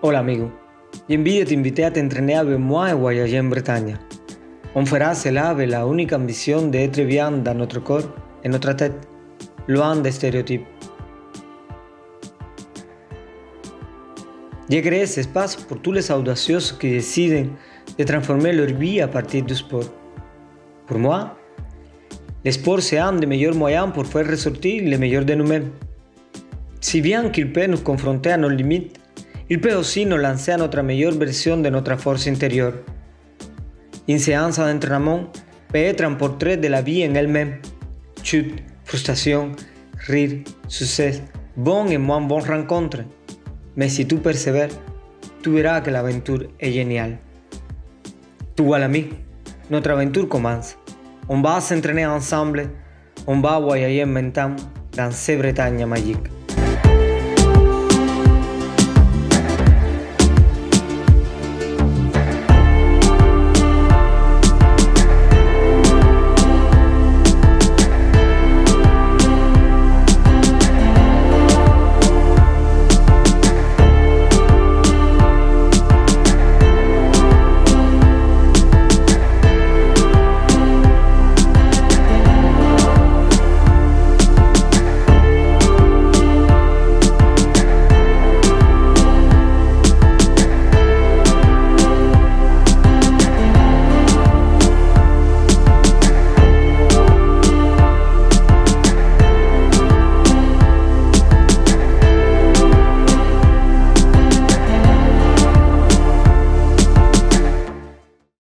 Hola amigo, bienvenido te invité a te entrenar avec moi et voyager en Bretagne. On fera cela la única ambition d'être bien dans notre corps et notre tête, loin des stéréotypes. J'ai créé cet espace pour tous les audacieux qui décident de transformer leur vie à partir du sport. Pour moi, le sport c'est un des meilleurs moyens pour faire ressortir le meilleur de nous-mêmes. Si bien qu'il peut nous confronter à nos limites, il lancer à notre meilleure version de notre force intérieure. Une séance d'entraînement peut être un portrait de la vie en elle-même. Chute, frustration, rire, succès, bonnes et moins bonnes rencontres. Mais si tu persévères, tu verras que l'aventure est géniale. Tu vois l'ami, notre aventure commence. On va s'entraîner ensemble, on va voyager en temps dans ces Bretagnes magiques.